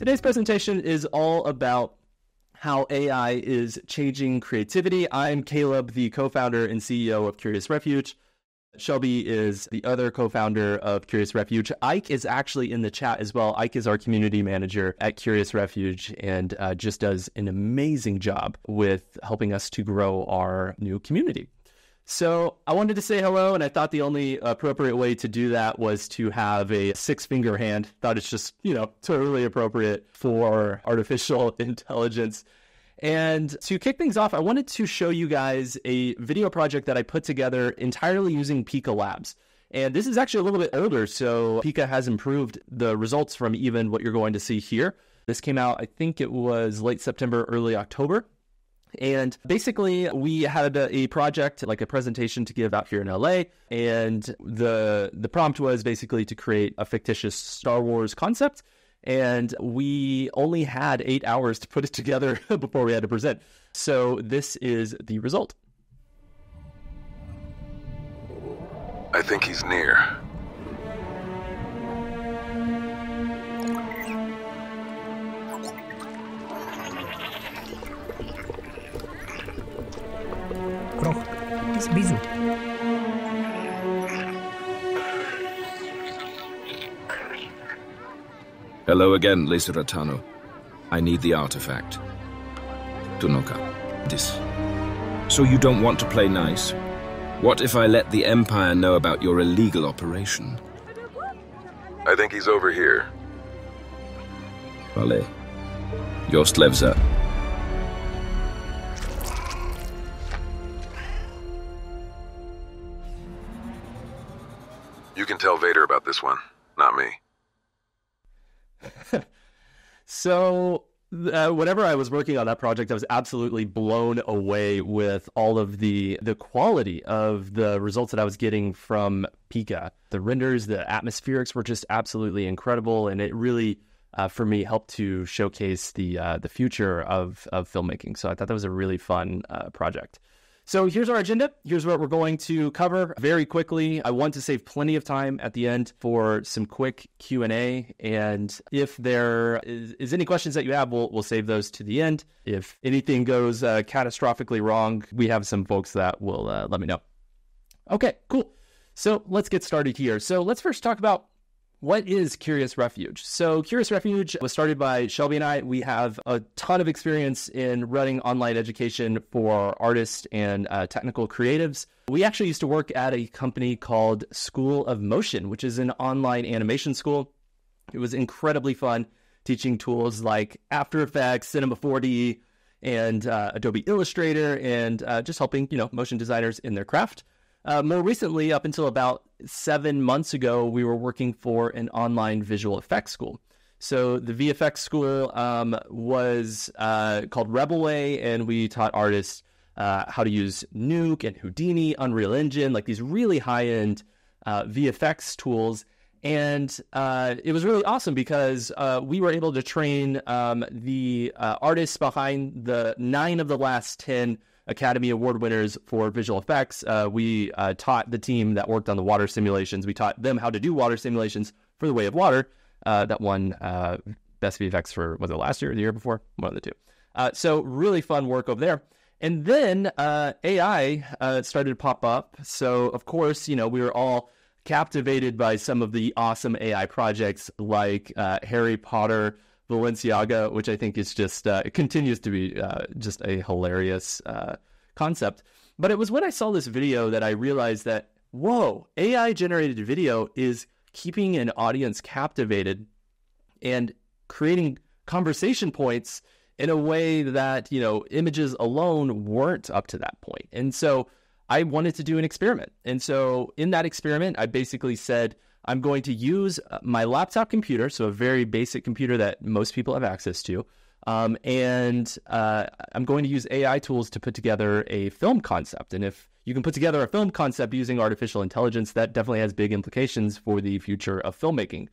Today's presentation is all about how AI is changing creativity. I'm Caleb, the co founder and CEO of Curious Refuge. Shelby is the other co founder of Curious Refuge. Ike is actually in the chat as well. Ike is our community manager at Curious Refuge and uh, just does an amazing job with helping us to grow our new community. So I wanted to say hello, and I thought the only appropriate way to do that was to have a six finger hand. Thought it's just, you know, totally appropriate for artificial intelligence. And to kick things off, I wanted to show you guys a video project that I put together entirely using Pika Labs. And this is actually a little bit older, so Pika has improved the results from even what you're going to see here. This came out, I think it was late September, early October. And basically, we had a, project, like a presentation to give out here in LA. And the the prompt was basically to create a fictitious Star Wars concept. And we only had eight hours to put it together before we had to present. So this is the result. I think he's near. Bisous. Hello again, Lisa Ratano. I need the artifact. Tunoka. This. So you don't want to play nice? What if I let the Empire know about your illegal operation? I think he's over here. Vale. Jost Levza. This one, not me. so, uh, whenever I was working on that project, I was absolutely blown away with all of the the quality of the results that I was getting from Pika. The renders, the atmospherics were just absolutely incredible, and it really, uh, for me, helped to showcase the uh, the future of of filmmaking. So I thought that was a really fun uh, project. So here's our agenda. Here's what we're going to cover very quickly. I want to save plenty of time at the end for some quick Q&A and if there is, is any questions that you have, we'll, we'll save those to the end. If anything goes uh, catastrophically wrong, we have some folks that will uh, let me know. Okay, cool. So let's get started here. So let's first talk about what is Curious Refuge? So, Curious Refuge was started by Shelby and I. We have a ton of experience in running online education for artists and uh, technical creatives. We actually used to work at a company called School of Motion, which is an online animation school. It was incredibly fun teaching tools like After Effects, Cinema 4D, and uh, Adobe Illustrator, and uh, just helping you know motion designers in their craft. Uh, more recently, up until about seven months ago, we were working for an online visual effects school. So the VFX school um, was uh, called Rebelway, and we taught artists uh, how to use Nuke and Houdini, Unreal Engine, like these really high end uh, VFX tools. And uh, it was really awesome because uh, we were able to train um, the artists behind the nine of the last 10 Academy Award winners for visual effects. Uh, we uh, taught the team that worked on the water simulations. We taught them how to do water simulations for The Way of Water. Uh, that won uh, best VFX for was it last year or the year before? One of the two. Uh, so really fun work over there. And then uh, AI started to pop up. So of course, you know, we were all captivated by some of the awesome AI projects like Harry Potter. Balenciaga, which I think is just uh, it continues to be uh, just a hilarious uh, concept. But it was when I saw this video that I realized that whoa, AI generated video is keeping an audience captivated and creating conversation points in a way that you know images alone weren't up to that point. And so I wanted to do an experiment. And so in that experiment, I basically said I'm going to use uh, my laptop computer, so a very basic computer that most people have access to. Um, and uh, I'm going to use AI tools to put together a film concept. And if you can put together a film concept using artificial intelligence, that definitely has big implications for the future of filmmaking.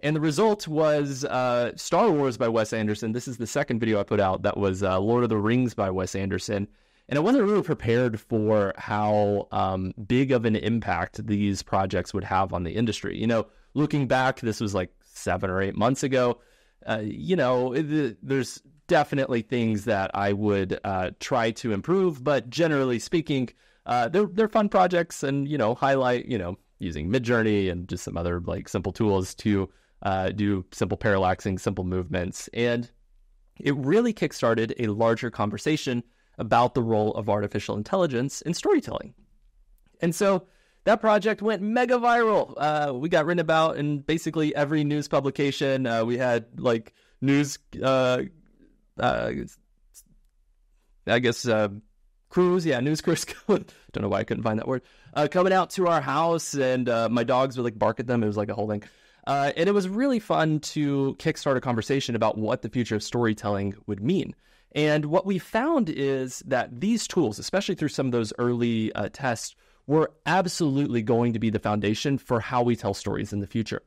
And the result was uh, Star Wars by Wes Anderson. This is the second video I put out that was uh, Lord of the Rings by Wes Anderson. And I wasn't really prepared for how um, big of an impact these projects would have on the industry. You know, looking back, this was like seven or eight months ago. uh, you know, there's definitely things that I would uh, try to improve, but generally speaking, uh, they're they're fun projects, and you know, highlight you know using Midjourney and just some other like simple tools to uh, do simple parallaxing, simple movements, and it really kickstarted a larger conversation about the role of artificial intelligence in storytelling. And so that project went mega viral. Uh, we got written about in basically every news publication. Uh, we had like news, uh, uh I guess, uh, crews. Yeah, news crews. Don't know why I couldn't find that word. Uh, coming out to our house, and my dogs would like bark at them. It was like a whole thing. and it was really fun to kickstart a conversation about what the future of storytelling would mean. And what we found is that these tools, especially through some of those early tests, were absolutely going to be the foundation for how we tell stories in the future.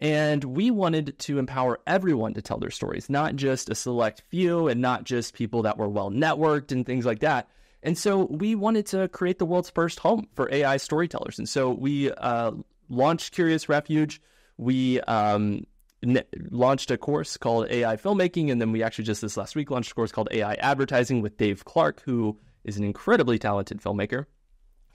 And we wanted to empower everyone to tell their stories, not just a select few and not just people that were well networked and things like that. And so we wanted to create the world's first home for AI storytellers. And so we uh, launched Curious Refuge. We um, launched a course called AI Filmmaking. And then we actually just this last week launched a course called AI Advertising with Dave Clark, who is an incredibly talented filmmaker.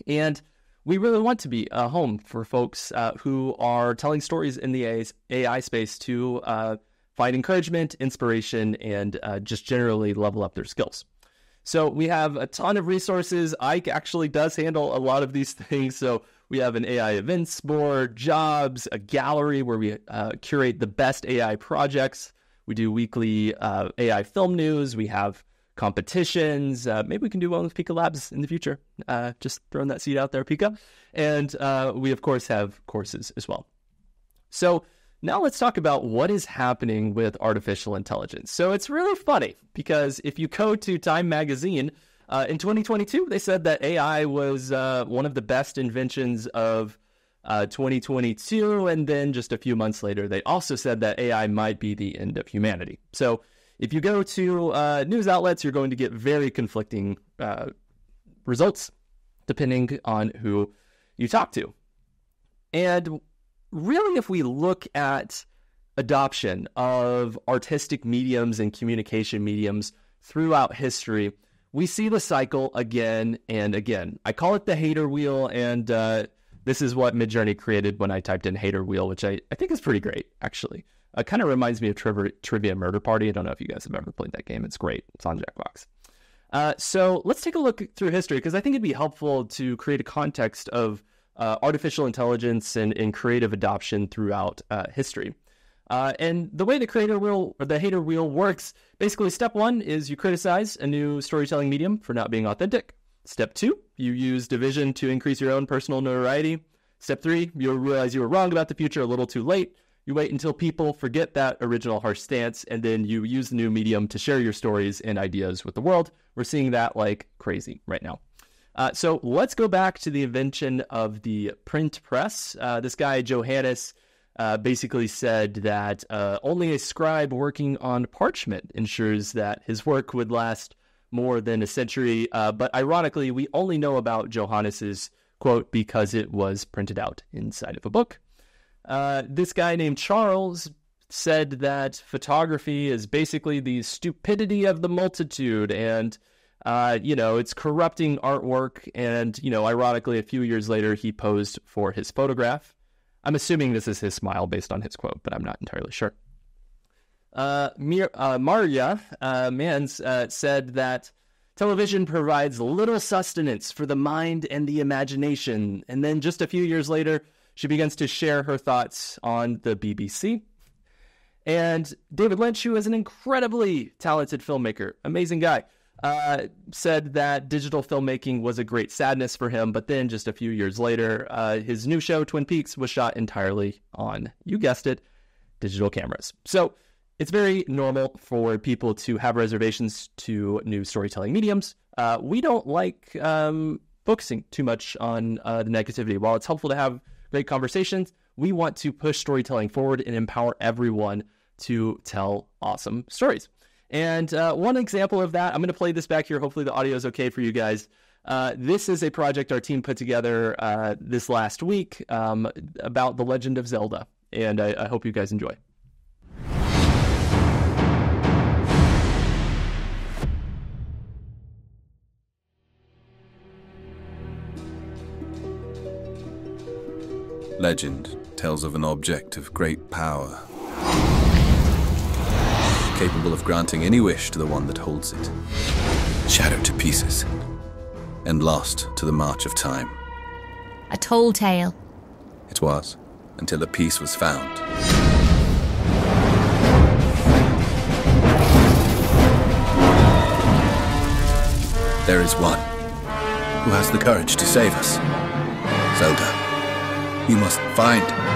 And we really want to be a home for folks uh, who are telling stories in the AI space to uh, find encouragement, inspiration, and uh, just generally level up their skills. So we have a ton of resources. Ike actually does handle a lot of these things. So we have an AI events board, jobs, a gallery where we uh, curate the best AI projects. We do weekly uh, AI film news. We have competitions. Uh, maybe we can do one with Pika Labs in the future. Uh, just throwing that seed out there, Pika. And uh, we, of course, have courses as well. So now let's talk about what is happening with artificial intelligence. So it's really funny because if you go to Time Magazine, uh, in 2022, they said that AI was uh, one of the best inventions of uh, 2022. And then just a few months later, they also said that AI might be the end of humanity. So if you go to uh, news outlets, you're going to get very conflicting uh, results depending on who you talk to. And really, if we look at adoption of artistic mediums and communication mediums throughout history, we see the cycle again and again. I call it the hater wheel, and uh, this is what Midjourney created when I typed in hater wheel, which I, I think is pretty great, actually. It kind of reminds me of Trivia, Trivia Murder Party. I don't know if you guys have ever played that game. It's great. It's on Jackbox. Uh, so let's take a look through history because I think it'd be helpful to create a context of uh, artificial intelligence and, and, creative adoption throughout uh, history. Uh, and the way the creator wheel or the hater wheel works, basically, step one is you criticize a new storytelling medium for not being authentic. Step two, you use division to increase your own personal notoriety. Step three, you realize you were wrong about the future a little too late. You wait until people forget that original harsh stance, and then you use the new medium to share your stories and ideas with the world. We're seeing that like crazy right now. Uh, so let's go back to the invention of the print press. Uh, this guy, Johannes, uh, basically said that uh, only a scribe working on parchment ensures that his work would last more than a century. Uh, but ironically, we only know about Johannes's quote because it was printed out inside of a book. Uh, this guy named Charles said that photography is basically the stupidity of the multitude and uh, you know it's corrupting artwork and you know ironically a few years later he posed for his photograph i'm assuming this is his smile based on his quote but i'm not entirely sure uh, Mir- uh, Maria uh, Mannes uh, said that television provides little sustenance for the mind and the imagination and then just a few years later she begins to share her thoughts on the BBC. And David Lynch, who is an incredibly talented filmmaker, amazing guy, uh, said that digital filmmaking was a great sadness for him. But then just a few years later, uh, his new show, Twin Peaks, was shot entirely on, you guessed it, digital cameras. So it's very normal for people to have reservations to new storytelling mediums. Uh, we don't like um, focusing too much on uh, the negativity. While it's helpful to have great conversations. We want to push storytelling forward and empower everyone to tell awesome stories. And uh, one example of that, I'm going to play this back here. Hopefully, the audio is okay for you guys. Uh, this is a project our team put together uh, this last week um, about The Legend of Zelda. And I, I hope you guys enjoy. Legend tells of an object of great power capable of granting any wish to the one that holds it, shattered to pieces, and lost to the march of time. A tall tale. It was, until a piece was found. There is one who has the courage to save us. Zelda, you must find.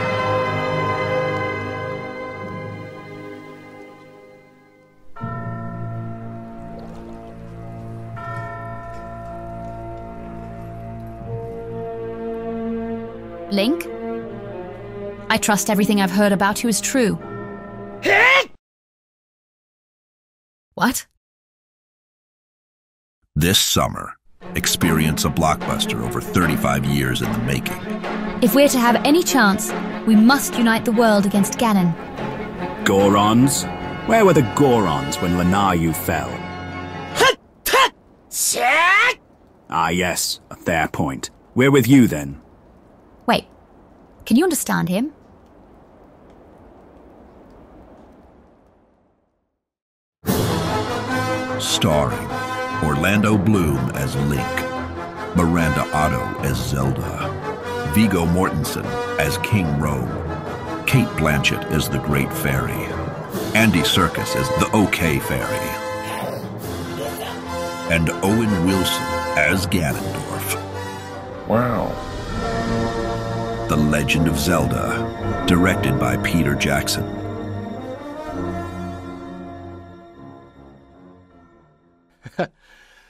I trust everything I've heard about you is true. what? This summer, experience a blockbuster over 35 years in the making. If we're to have any chance, we must unite the world against Ganon. Gorons? Where were the Gorons when Lanayru fell? ah, yes, a fair point. We're with you then. Wait, can you understand him? Starring Orlando Bloom as Link, Miranda Otto as Zelda, Viggo Mortensen as King Rhoam, Cate Blanchett as the Great Fairy, Andy Serkis as the OK Fairy, and Owen Wilson as Ganondorf. Wow. The Legend of Zelda, directed by Peter Jackson.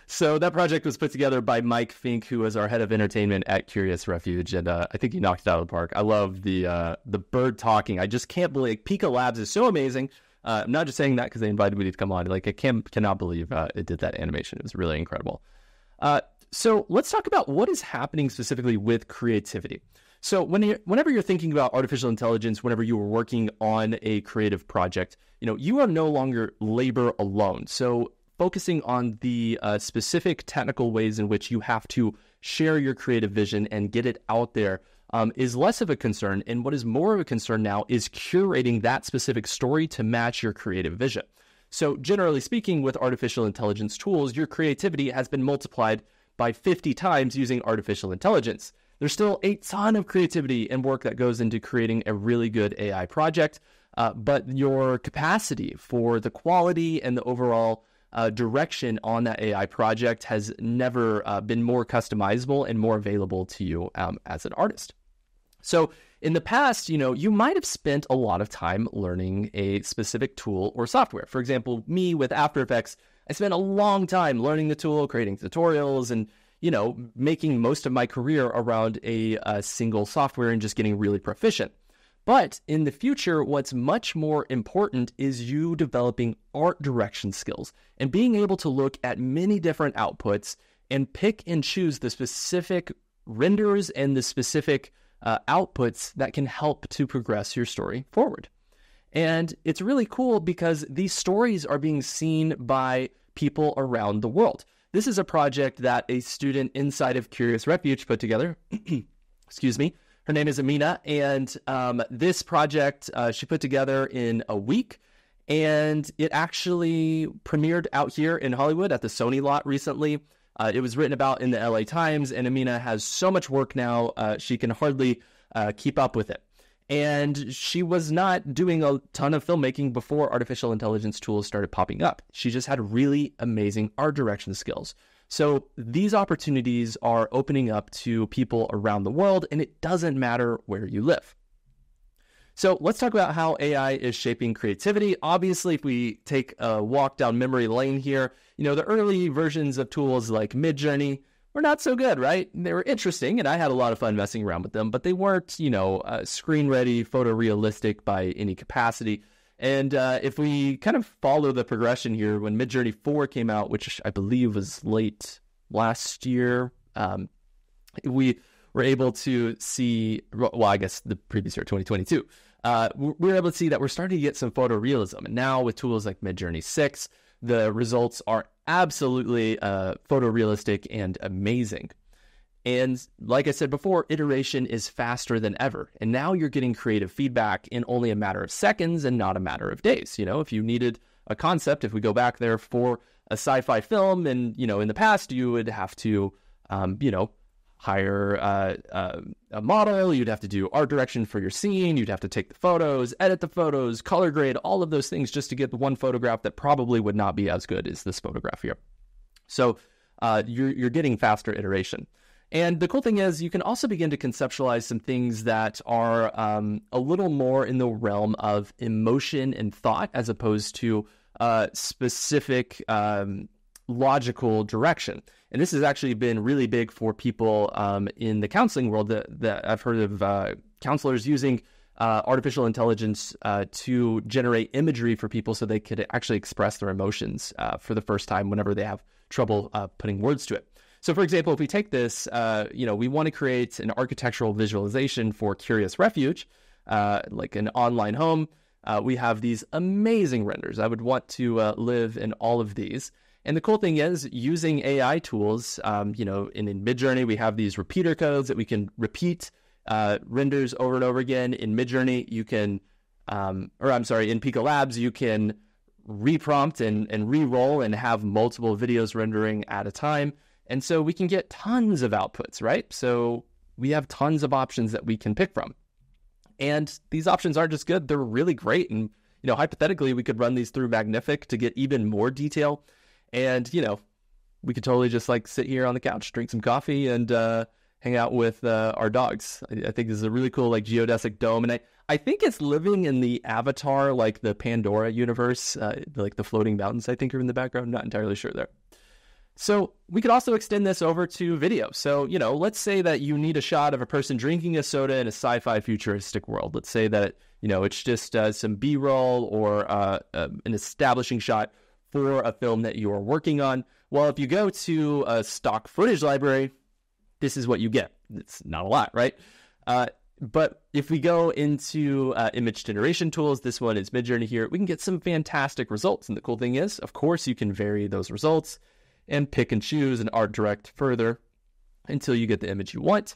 So that project was put together by Mike Fink, who was our head of entertainment at Curious Refuge, and uh, I think he knocked it out of the park. I love the uh, the bird talking. I just can't believe Pika Labs is so amazing. Uh, I'm not just saying that because they invited me to come on. Like I can't cannot believe uh, it did that animation. It was really incredible. Uh, so let's talk about what is happening specifically with creativity. So when you whenever you're thinking about artificial intelligence, whenever you are working on a creative project, you know you are no longer labor alone. So focusing on the uh, specific technical ways in which you have to share your creative vision and get it out there um, is less of a concern. And what is more of a concern now is curating that specific story to match your creative vision. So, generally speaking, with artificial intelligence tools, your creativity has been multiplied by 50 times using artificial intelligence. There's still a ton of creativity and work that goes into creating a really good AI project, uh, but your capacity for the quality and the overall uh, direction on that AI project has never uh, been more customizable and more available to you um, as an artist. So, in the past, you know, you might have spent a lot of time learning a specific tool or software. For example, me with After Effects, I spent a long time learning the tool, creating tutorials, and you know, making most of my career around a, a single software and just getting really proficient. But in the future, what's much more important is you developing art direction skills and being able to look at many different outputs and pick and choose the specific renders and the specific uh, outputs that can help to progress your story forward. And it's really cool because these stories are being seen by people around the world. This is a project that a student inside of Curious Refuge put together. Excuse me her name is Amina, and um, this project uh, she put together in a week, and it actually premiered out here in Hollywood at the Sony lot recently. Uh, it was written about in the LA Times, and Amina has so much work now, uh, she can hardly uh, keep up with it. And she was not doing a ton of filmmaking before artificial intelligence tools started popping up. She just had really amazing art direction skills. So these opportunities are opening up to people around the world, and it doesn't matter where you live. So let's talk about how AI is shaping creativity. Obviously, if we take a walk down memory lane here, you know, the early versions of tools like Midjourney were not so good, right? They were interesting, and I had a lot of fun messing around with them, but they weren't, you know, uh, screen ready, photorealistic by any capacity. And uh, if we kind of follow the progression here, when Midjourney 4 came out, which I believe was late last year, um, we were able to see, well, I guess the previous year, 2022, uh, we were able to see that we're starting to get some photorealism. And now with tools like Midjourney 6, the results are absolutely uh, photorealistic and amazing. And like I said before, iteration is faster than ever. And now you're getting creative feedback in only a matter of seconds and not a matter of days. You know, if you needed a concept, if we go back there for a sci-fi film, and you know, in the past you would have to, um, you know, hire uh, uh, a model. You'd have to do art direction for your scene. You'd have to take the photos, edit the photos, color grade, all of those things just to get the one photograph that probably would not be as good as this photograph here. So uh, you're you're getting faster iteration. And the cool thing is, you can also begin to conceptualize some things that are um, a little more in the realm of emotion and thought, as opposed to uh, specific um, logical direction. And this has actually been really big for people um, in the counseling world that, that I've heard of uh, counselors using uh, artificial intelligence uh, to generate imagery for people so they could actually express their emotions uh, for the first time whenever they have trouble uh, putting words to it. So, for example, if we take this, uh, you know, we want to create an architectural visualization for Curious Refuge, like an online home. we have these amazing renders. I would want to live in all of these. And the cool thing is using AI tools, um, you know, in, in Midjourney, we have these repeater codes that we can repeat uh, renders over and over again. In Midjourney, you can, um, or I'm sorry, in Pika Labs, you can reprompt and, and re-roll and have multiple videos rendering at a time. And so we can get tons of outputs, right? So we have tons of options that we can pick from. And these options aren't just good, they're really great. And, you know, hypothetically, we could run these through Magnific to get even more detail. And, you know, we could totally just like sit here on the couch, drink some coffee, and uh, hang out with uh, our dogs. I, I, think this is a really cool like geodesic dome, and I, I think it's living in the Avatar, like the Pandora universe, uh, like the floating mountains. I think are in the background. not entirely sure there. So we could also extend this over to video. So you know, let's say that you need a shot of a person drinking a soda in a sci-fi futuristic world. Let's say that you know it's just uh, some B-roll or uh, uh, an establishing shot for a film that you are working on. Well, if you go to a stock footage library, this is what you get. It's not a lot, right? Uh, but if we go into uh, image generation tools, this one is Midjourney here, we can get some fantastic results. And the cool thing is, of course, you can vary those results and pick and choose and art direct further until you get the image you want.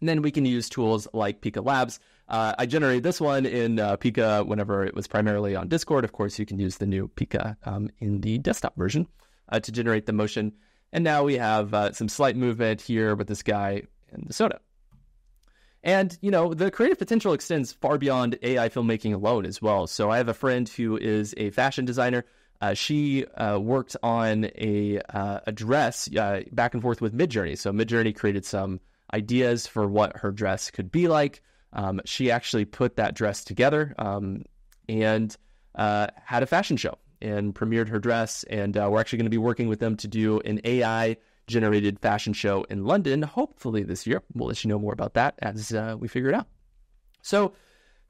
And then we can use tools like Pika Labs uh, I generated this one in uh, Pika whenever it was primarily on Discord. Of course, you can use the new Pika um, in the desktop version uh, to generate the motion. And now we have uh, some slight movement here with this guy and the soda. And, you know, the creative potential extends far beyond AI filmmaking alone as well. So I have a friend who is a fashion designer. Uh, she uh, worked on a, uh, a dress uh, back and forth with Midjourney. So Midjourney created some ideas for what her dress could be like. Um, she actually put that dress together um, and uh, had a fashion show and premiered her dress. And uh, we're actually going to be working with them to do an AI generated fashion show in London, hopefully this year. We'll let you know more about that as we figure it out. So,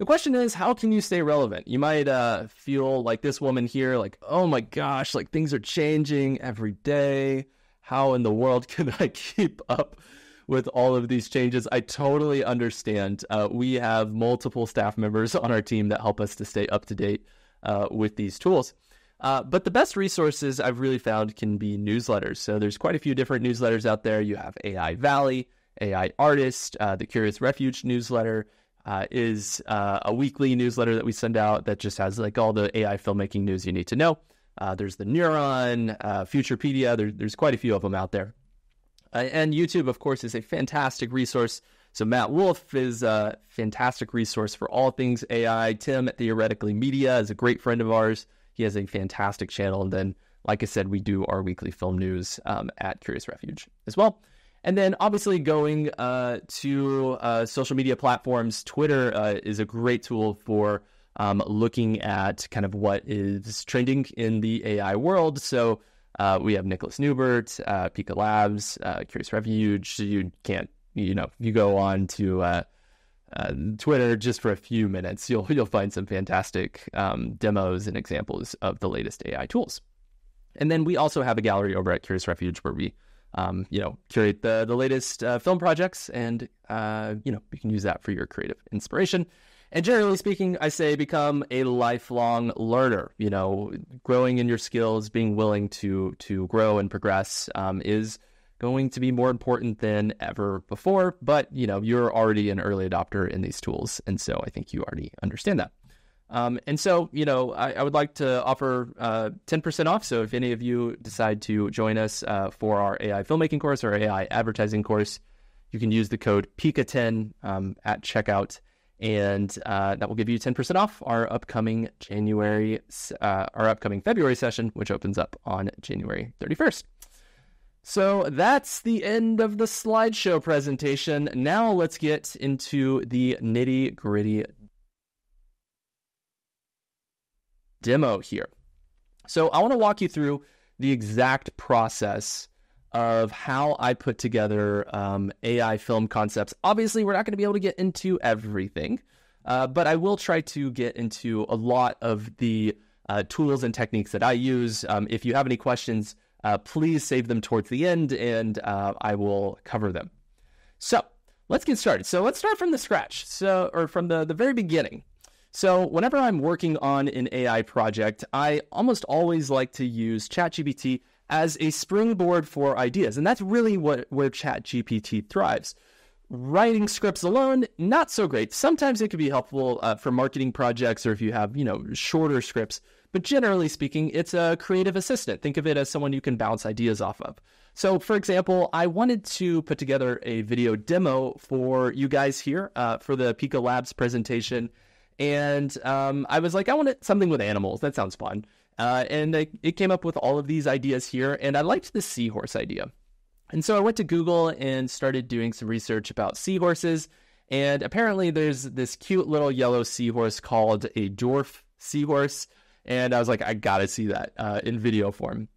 the question is, how can you stay relevant? You might uh, feel like this woman here, like, oh my gosh, like things are changing every day. How in the world can I keep up with all of these changes. I totally understand. Uh, we have multiple staff members on our team that help us to stay up to date uh, with these tools. Uh, but the best resources I've really found can be newsletters. So there's quite a few different newsletters out there. You have AI Valley, AI Artist, uh, the Curious Refuge newsletter. Uh, is uh, a weekly newsletter that we send out that just has like all the AI filmmaking news you need to know. there's the Neuron, Futurepedia. There, there's quite a few of them out there. Uh, and YouTube, of course, is a fantastic resource. So Matt Wolfe is a fantastic resource for all things AI. Tim at Theoretically Media is a great friend of ours. He has a fantastic channel. And then, like I said, we do our weekly film news um, at Curious Refuge as well. And then, obviously, going uh, to uh, social media platforms, Twitter uh, is a great tool for um, looking at kind of what is trending in the AI world. So uh, we have Nicolas Neubert, uh, Pika Labs, uh, Curious Refuge. You can't, you know, if you go on to Twitter just for a few minutes, you'll you'll find some fantastic um, demos and examples of the latest AI tools. And then we also have a gallery over at Curious Refuge where we, um, you know, curate the the latest uh, film projects, and you know, you can use that for your creative inspiration. And generally speaking, I say become a lifelong learner. You know, growing in your skills, being willing to to grow and progress um, is going to be more important than ever before. But you know, you're already an early adopter in these tools, and so I think you already understand that. Um, and so, you know, I, I would like to offer uh, 10% off. So if any of you decide to join us uh, for our AI filmmaking course or AI advertising course, you can use the code PIKA10 um, at checkout, and uh, that will give you 10% off our upcoming January, uh, our upcoming February session, which opens up on January 31st. So that's the end of the slideshow presentation. Now let's get into the nitty gritty demo here. So I want to walk you through the exact process of how I put together um, AI film concepts. Obviously, we're not going to be able to get into everything, uh, but I will try to get into a lot of the uh, tools and techniques that I use. Um, if you have any questions, uh, please save them towards the end and uh, I will cover them. So let's get started. So let's start from the scratch. So, or from the, the very beginning. So, whenever I'm working on an AI project, I almost always like to use ChatGPT as a springboard for ideas. And that's really what where ChatGPT thrives. Writing scripts alone, not so great. Sometimes it can be helpful uh, for marketing projects or if you have, you know, shorter scripts. But generally speaking, it's a creative assistant. Think of it as someone you can bounce ideas off of. So, for example, I wanted to put together a video demo for you guys here uh, for the Pika Labs presentation and um, I was like, I want something with animals. That sounds fun. Uh, and I, it came up with all of these ideas here, and I liked the seahorse idea. And so I went to Google and started doing some research about seahorses. And apparently, there's this cute little yellow seahorse called a dwarf seahorse. And I was like, I gotta see that uh, in video form.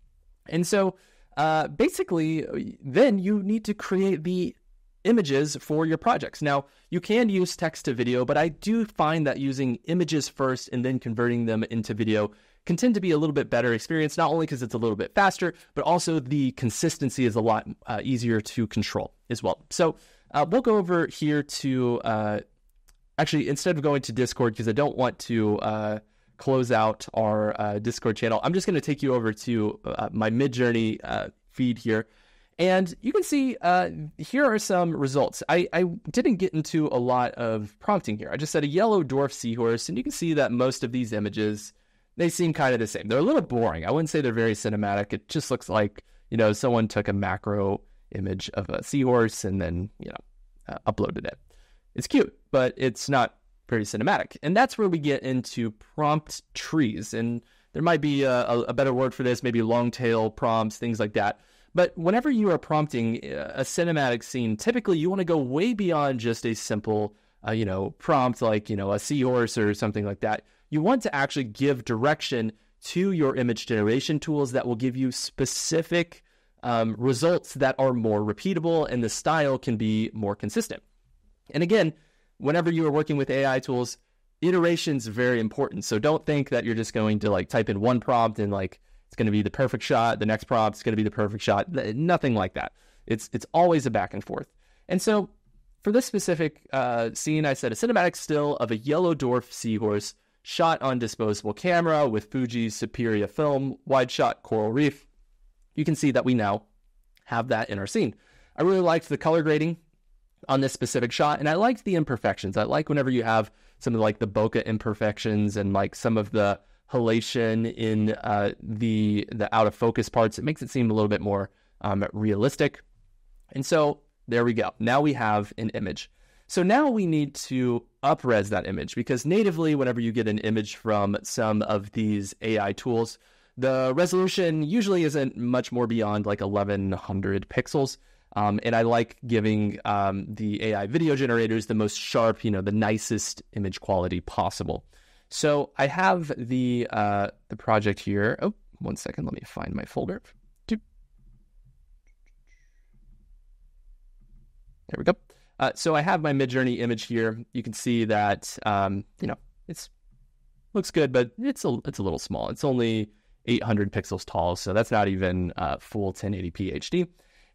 And so uh, basically, then you need to create the images for your projects. Now, you can use text to video, but I do find that using images first and then converting them into video can tend to be a little bit better experience, not only because it's a little bit faster, but also the consistency is a lot uh, easier to control as well. So uh, we'll go over here to uh, actually, instead of going to Discord, because I don't want to uh, close out our uh, Discord channel, I'm just going to take you over to uh, my Midjourney feed here. And you can see uh, here are some results. I, I didn't get into a lot of prompting here. I just said a yellow dwarf seahorse, and you can see that most of these images, they seem kind of the same. They're a little boring. I wouldn't say they're very cinematic. It just looks like, you know, someone took a macro image of a seahorse and then, you know, uh, uploaded it. It's cute, but it's not very cinematic. And that's where we get into prompt trees. And there might be a, a better word for this, maybe long tail prompts, things like that. But whenever you are prompting uh, a cinematic scene, typically you want to go way beyond just a simple, uh, you know, prompt like, you know, a seahorse or something like that. You want to actually give direction to your image generation tools that will give you specific um, results that are more repeatable and the style can be more consistent. And again, whenever you are working with AI tools, iteration is very important. So don't think that you're just going to like type in one prompt and like it's going to be the perfect shot. The next prompt is going to be the perfect shot. Nothing like that. It's it's always a back and forth. And so for this specific uh, scene, I said a cinematic still of a yellow dwarf seahorse shot on disposable camera with Fuji's Superia film, wide shot coral reef. You can see that we now have that in our scene. I really liked the color grading on this specific shot, and I liked the imperfections. I like whenever you have some of like the bokeh imperfections and like some of the halation in uh, the the out of focus parts. It makes it seem a little bit more um, realistic. And so there we go. Now we have an image. So now we need to upres that image because natively, whenever you get an image from some of these AI tools, the resolution usually isn't much more beyond like 1100 pixels. Um, and I like giving um, the AI video generators the most sharp, you know, the nicest image quality possible. So I have the uh, the project here. Oh, one second. Let me find my folder. There we go. Uh, so I have my Midjourney image here. You can see that um, you know it's looks good, but it's a it's a little small. It's only 800 pixels tall, so that's not even uh, full 1080p HD.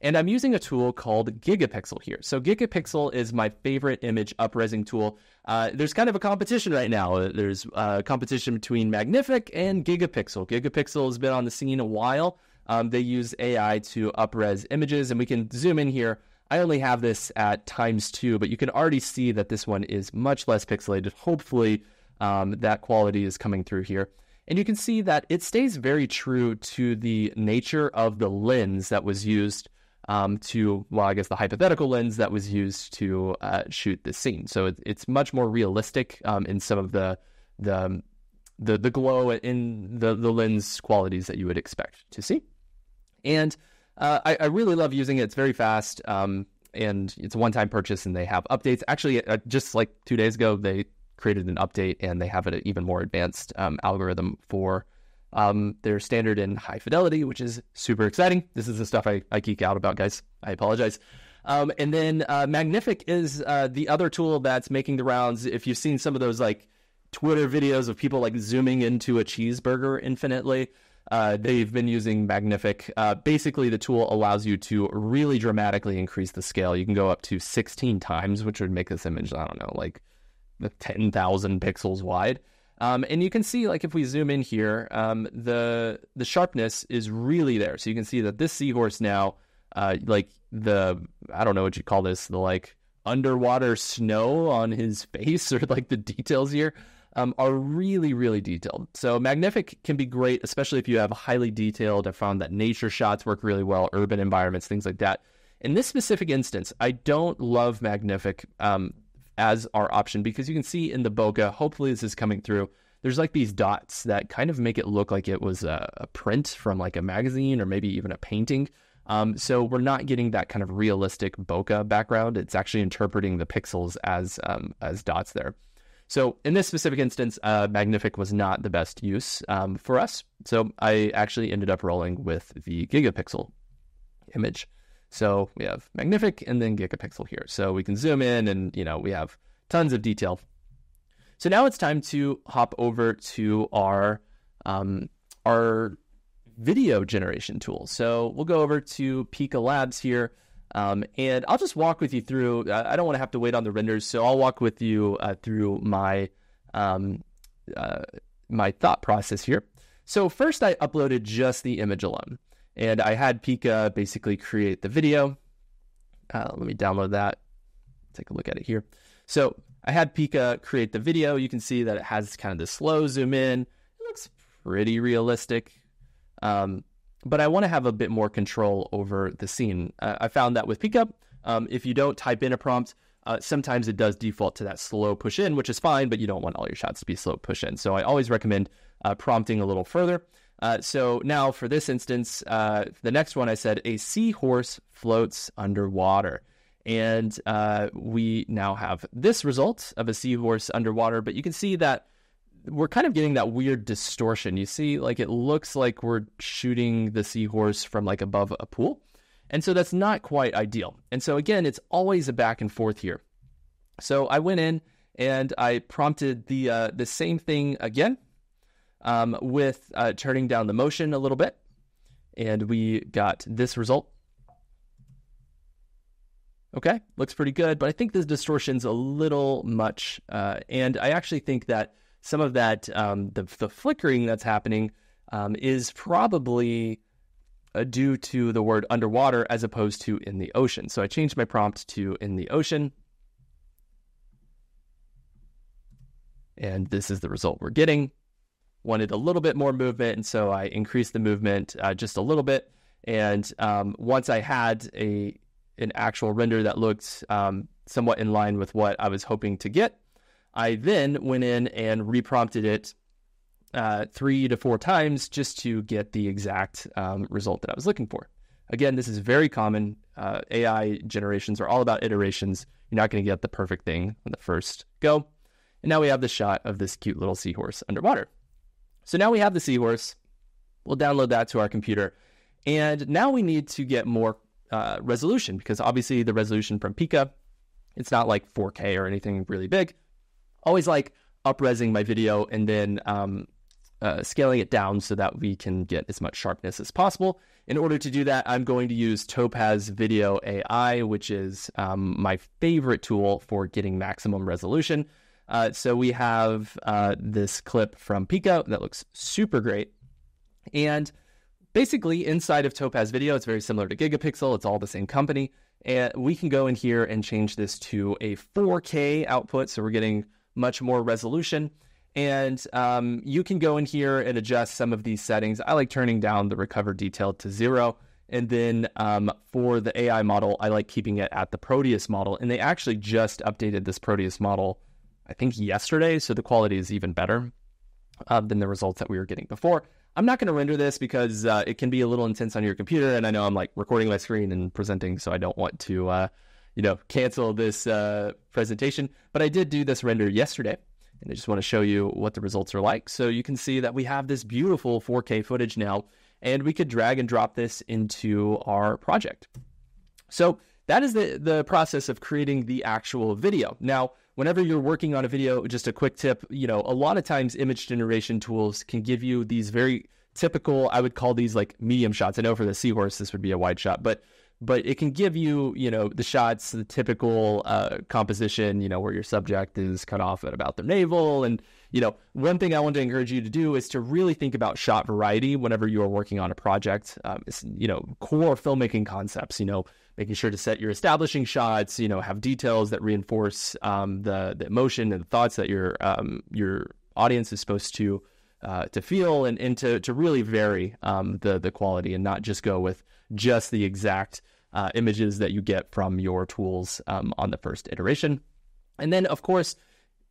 And I'm using a tool called Gigapixel here. So Gigapixel is my favorite image upresing tool. Uh, there's kind of a competition right now. There's a uh, competition between Magnific and Gigapixel. Gigapixel has been on the scene a while. um, they use AI to upres images, and we can zoom in here. I only have this at times two, but you can already see that this one is much less pixelated. Hopefully, um, that quality is coming through here. And you can see that it stays very true to the nature of the lens that was used um, to, well, I guess the hypothetical lens that was used to uh, shoot this scene. So it, it's much more realistic um, in some of the the the, the glow in the, the lens qualities that you would expect to see. And uh, I, I, really love using it. It's very fast. Um, and it's a one-time purchase, and they have updates. Actually, uh, just like two days ago, they created an update, and they have an even more advanced um, algorithm for um, their standard in high fidelity, which is super exciting. This is the stuff I, I geek out about, guys. I apologize. Um, and then uh, Magnific is uh, the other tool that's making the rounds. If you've seen some of those like Twitter videos of people like zooming into a cheeseburger infinitely, uh, they've been using Magnific. Uh, basically, the tool allows you to really dramatically increase the scale. You can go up to 16 times, which would make this image, I don't know, like 10,000 pixels wide. Um, and you can see, like, if we zoom in here, um, the the sharpness is really there. So you can see that this seahorse now, uh, like the I don't know what you call this, the like underwater snow on his face, or like the details here um, are really, really detailed. So Magnific can be great, especially if you have highly detailed. I found that nature shots work really well, urban environments, things like that. In this specific instance, I don't love Magnific um, as our option because you can see in the bokeh, hopefully this is coming through, there's like these dots that kind of make it look like it was a, a print from like a magazine or maybe even a painting. Um, so we're not getting that kind of realistic bokeh background. It's actually interpreting the pixels as um, as dots there. So in this specific instance, uh, Magnific was not the best use um, for us. So I actually ended up rolling with the gigapixel image. So we have Magnific and then gigapixel here. So we can zoom in and, you know, we have tons of detail. So now it's time to hop over to our um, our video generation tool. So we'll go over to Pika Labs here. Um, and I'll just walk with you through. I don't want to have to wait on the renders, so I'll walk with you uh, through my um, uh, my thought process here. So first, I uploaded just the image alone, and I had Pika basically create the video. Uh, let me download that. Take a look at it here. So I had Pika create the video. You can see that it has kind of the slow zoom in. It looks pretty realistic. Um, but I want to have a bit more control over the scene. Uh, I found that with Pika, um, if you don't type in a prompt, uh, sometimes it does default to that slow push in, which is fine, but you don't want all your shots to be slow push in. So I always recommend uh, prompting a little further. Uh, so now for this instance, uh, the next one I said a seahorse floats underwater. And uh, we now have this result of a seahorse underwater, but you can see that we're kind of getting that weird distortion. You see, like it looks like we're shooting the seahorse from like above a pool. And so that's not quite ideal. And so again, it's always a back and forth here. So I went in and I prompted the uh, the same thing again um, with uh, turning down the motion a little bit, and we got this result. Okay, looks pretty good, but I think this distortion's a little much, uh, and I actually think that some of that um, the the flickering that's happening um, is probably uh, due to the word underwater as opposed to in the ocean. So I changed my prompt to in the ocean. And this is the result we're getting. Wanted a little bit more movement, and so I increased the movement uh, just a little bit. And um, once I had a an actual render that looked um, somewhat in line with what I was hoping to get, I then went in and reprompted it uh, three to four times just to get the exact um, result that I was looking for. Again, this is very common. Uh, AI generations are all about iterations. You're not going to get the perfect thing on the first go. And now we have the shot of this cute little seahorse underwater. So now we have the seahorse. We'll download that to our computer. And now we need to get more uh, resolution because obviously the resolution from Pika, it's not like 4K or anything really big always like upresing my video and then um, uh, scaling it down so that we can get as much sharpness as possible. In order to do that, I'm going to use Topaz Video AI, which is um, my favorite tool for getting maximum resolution. Uh, so we have uh, this clip from Pika that looks super great. And basically, inside of Topaz Video, it's very similar to Gigapixel. It's all the same company. And we can go in here and change this to a 4K output. So we're getting much more resolution. And um, you can go in here and adjust some of these settings. I like turning down the recover detail to zero. And then um, for the AI model, I like keeping it at the Proteus model. And they actually just updated this Proteus model, I think, yesterday. So the quality is even better uh, than the results that we were getting before. I'm not going to render this because uh, it can be a little intense on your computer. And I know I'm like recording my screen and presenting, so I don't want to, uh, you know, cancel this uh, presentation. But I did do this render yesterday and I just want to show you what the results are like. So you can see that we have this beautiful 4K footage now, and we could drag and drop this into our project. So that is the, the process of creating the actual video. Now, whenever you're working on a video, just a quick tip, you know, a lot of times image generation tools can give you these very typical, I would call these like medium shots. I know for the seahorse, this would be a wide shot, but but it can give you, you know, the shots, the typical uh, composition, you know, where your subject is cut off at about their navel. And, you know, one thing I want to encourage you to do is to really think about shot variety whenever you are working on a project. Um, you know, core filmmaking concepts, you know, making sure to set your establishing shots, you know, have details that reinforce um, the, the emotion and the thoughts that your, um, your audience is supposed to, uh, to feel and, and to, to really vary um, the, the quality and not just go with just the exact uh, images that you get from your tools um, on the first iteration. And then, of course,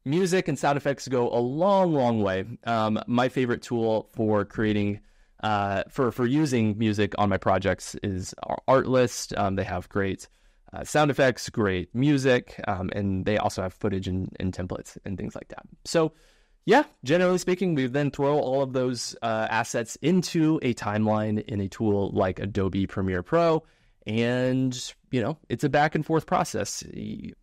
music and sound effects go a long, long way. Um, my favorite tool for creating, uh, for for using music on my projects is Artlist. Um, they have great uh, sound effects, great music, um, and they also have footage and, and, templates and things like that. So, yeah, generally speaking, we then throw all of those uh, assets into a timeline in a tool like Adobe Premiere Pro and you know it's a back and forth process.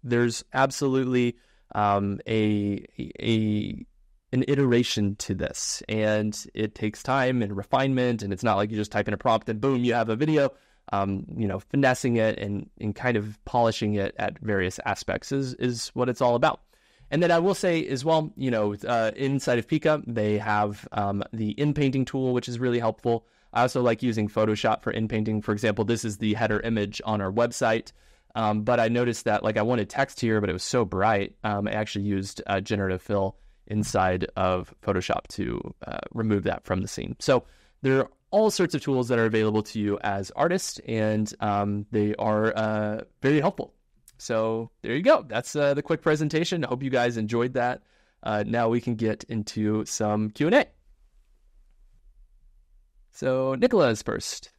There's absolutely um, a a an iteration to this, and it takes time and refinement. And it's not like you just type in a prompt and boom, you have a video. Um, you know, finessing it and and kind of polishing it at various aspects is is what it's all about. And then I will say as well, you know, uh, inside of Pika, they have um, the in painting tool, which is really helpful. I also like using Photoshop for in painting. For example, this is the header image on our website. Um, but I noticed that like I wanted text here, but it was so bright. Um, I actually used uh, generative fill inside of Photoshop to uh, remove that from the scene. So there are all sorts of tools that are available to you as artists, and um, they are uh, very helpful. So there you go. That's uh, the quick presentation. I hope you guys enjoyed that. Uh, now we can get into some Q and A. So Nicholas first.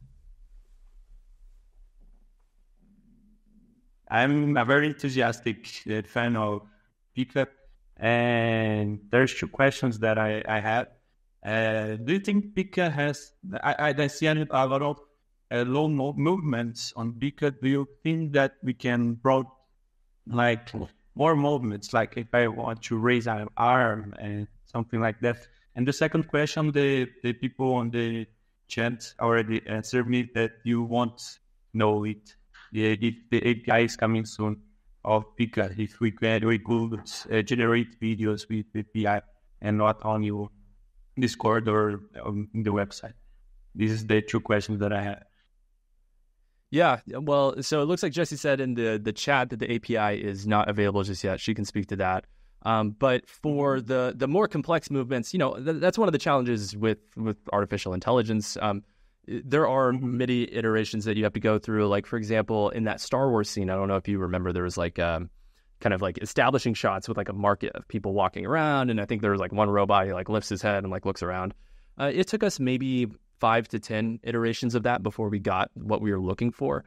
I'm a very enthusiastic uh, fan of Pika, and there's two questions that I, I have. Uh, do you think Pika has? I, I see a lot of uh, low movements on Pika. Do you think that we can brought like more movements, like if I want to raise an arm and something like that? And the second question, the the people on the chat already answered me that you won't know it if the API is coming soon of Pika. If we can, we could uh, generate videos with API and not only Discord or um, the website. This is the two questions that I have. Yeah, well, so it looks like Jesse said in the the chat that the API is not available just yet. She can speak to that. Um, but for the the more complex movements, you know, th- that's one of the challenges with with artificial intelligence. Um, there are many iterations that you have to go through. Like for example, in that Star Wars scene, I don't know if you remember, there was like um, kind of like establishing shots with like a market of people walking around, and I think there was like one robot he like lifts his head and like looks around. Uh, it took us maybe five to 10 iterations of that before we got what we were looking for.